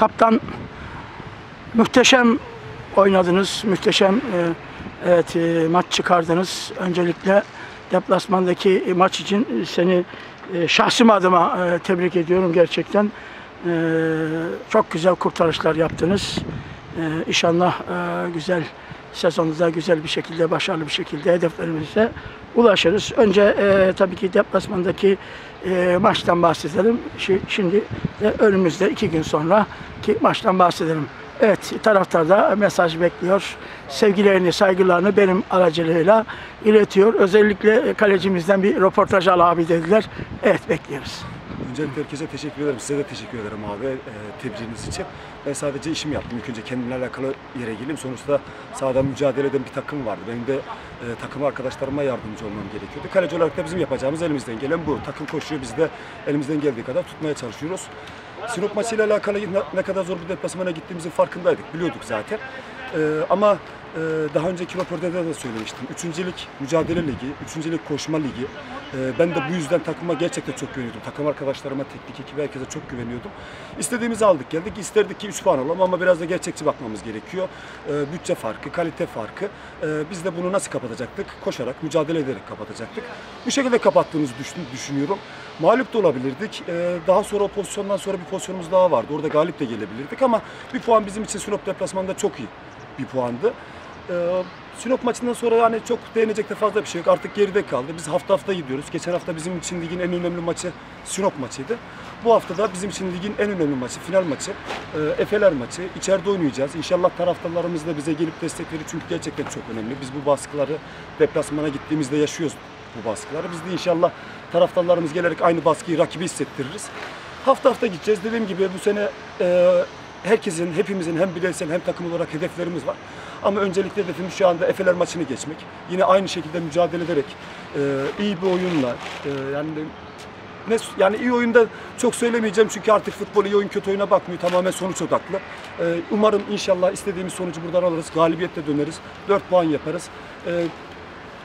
kaptan muhteşem oynadınız. Muhteşem e, evet e, maç çıkardınız. Öncelikle deplasmandaki maç için seni e, şahsım adıma e, tebrik ediyorum gerçekten. E, çok güzel kurtarışlar yaptınız. E, inşallah e, güzel sezonda güzel bir şekilde, başarılı bir şekilde hedeflerimize ulaşırız. Önce e, tabii ki deplasmandaki e, maçtan bahsedelim. Şi- Şimdi de önümüzde iki gün sonra ki maçtan bahsedelim. Evet, taraftar da mesaj bekliyor. Sevgilerini, saygılarını benim aracılığıyla iletiyor. Özellikle kalecimizden bir röportaj al abi dediler. Evet, bekliyoruz. Öncelikle herkese teşekkür ederim. Size de teşekkür ederim abi e, tebriğiniz için. Ben sadece işimi yaptım. İlk önce kendimle alakalı yere geleyim. Sonuçta sahada mücadele eden bir takım vardı. Benim de e, takım arkadaşlarıma yardımcı olmam gerekiyordu. Kaleci olarak da bizim yapacağımız elimizden gelen bu. Takım koşuyor. Biz de elimizden geldiği kadar tutmaya çalışıyoruz. Sinop maçıyla alakalı ne, ne kadar zor bir deplasmana gittiğimizin farkındaydık. Biliyorduk zaten. E, ama daha önceki röportajda da söylemiştim. Üçüncülük mücadele ligi, üçüncülük koşma ligi. E, ben de bu yüzden takıma gerçekten çok güveniyordum. Takım arkadaşlarıma, teknik ekibe, herkese çok güveniyordum. İstediğimizi aldık geldik. İsterdik ki 3 puan alalım ama biraz da gerçekçi bakmamız gerekiyor. E, bütçe farkı, kalite farkı. Biz de bunu nasıl kapatacaktık? Koşarak, mücadele ederek kapatacaktık. Bu şekilde kapattığımızı düşün- düşünüyorum. Mağlup da olabilirdik. Daha sonra o pozisyondan sonra bir pozisyonumuz daha vardı. Orada galip de gelebilirdik ama bir puan bizim için Sinop deplasmanında çok iyi bir puandı. Ee, Sinop maçından sonra yani çok değinecek de fazla bir şey yok. Artık geride kaldı. Biz hafta hafta gidiyoruz. Geçen hafta bizim için ligin en önemli maçı Sinop maçıydı. Bu hafta da bizim için ligin en önemli maçı, final maçı, e, Efeler maçı. İçeride oynayacağız. İnşallah taraftarlarımız da bize gelip destek verir çünkü gerçekten çok önemli. Biz bu baskıları deplasmana gittiğimizde yaşıyoruz bu baskıları. Biz de inşallah taraftarlarımız gelerek aynı baskıyı rakibi hissettiririz. Hafta hafta gideceğiz. Dediğim gibi bu sene e, herkesin, hepimizin hem bireysel hem takım olarak hedeflerimiz var. Ama öncelikle hedefimiz şu anda Efeler maçını geçmek. Yine aynı şekilde mücadele ederek e, iyi bir oyunla e, yani ne yani iyi oyunda çok söylemeyeceğim çünkü artık futbol iyi oyun kötü oyuna bakmıyor. Tamamen sonuç odaklı. E, umarım inşallah istediğimiz sonucu buradan alırız. Galibiyetle döneriz. 4 puan yaparız. E,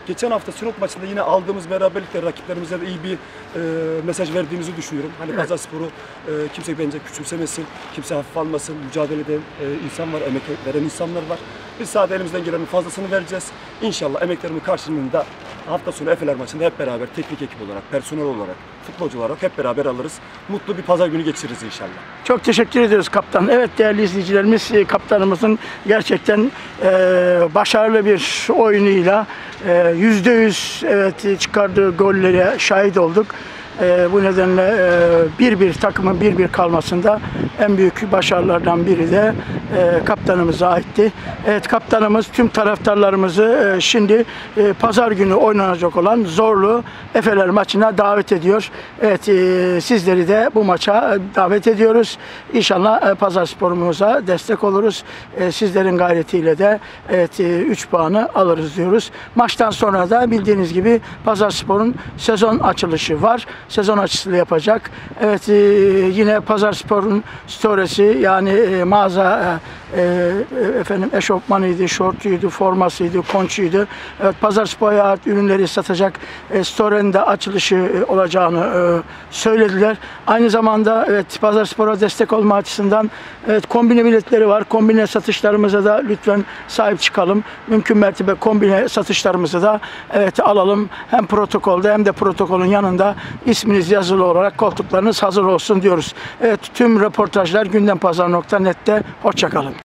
Geçen hafta Sinop maçında yine aldığımız beraberlikle rakiplerimize de iyi bir e, mesaj verdiğimizi düşünüyorum. Hani Evet. Pazarspor'u e, kimse bence küçümsemesin, kimse hafif almasın. Mücadele eden e, insan var, emek veren insanlar var. Biz sadece elimizden gelenin fazlasını vereceğiz. İnşallah emeklerimin karşılığında hafta sonu Efeler maçında hep beraber teknik ekip olarak, personel olarak, futbolcu olarak hep beraber alırız. Mutlu bir pazar günü geçiririz inşallah. Çok teşekkür ediyoruz kaptan. Evet değerli izleyicilerimiz e, kaptanımızın gerçekten e, başarılı bir oyunuyla e, yüzde yüz evet çıkardığı gollere şahit olduk. E, bu nedenle e, bir bir takımın bir bir kalmasında en büyük başarılardan biri de e, kaptanımıza aitti. Evet kaptanımız tüm taraftarlarımızı e, şimdi e, pazar günü oynanacak olan zorlu Efeler maçına davet ediyor. Evet e, sizleri de bu maça e, davet ediyoruz. İnşallah e, pazar sporumuza destek oluruz. E, sizlerin gayretiyle de evet 3 puanı alırız diyoruz. Maçtan sonra da bildiğiniz gibi pazar sporun sezon açılışı var. Sezon açılışı yapacak. Evet e, yine pazar sporun storiesi yani e, mağaza e, e, efendim eşofmanıydı, şortuydu, formasıydı, konçuydu. Evet, pazar spora ait ürünleri satacak e, storenin de açılışı e, olacağını e, söylediler. Aynı zamanda evet pazar spora destek olma açısından evet kombine biletleri var. Kombine satışlarımıza da lütfen sahip çıkalım. Mümkün mertebe kombine satışlarımızı da evet alalım. Hem protokolde hem de protokolün yanında isminiz yazılı olarak koltuklarınız hazır olsun diyoruz. Evet tüm röportajlar gündempazar.net'te. Hoşçakalın.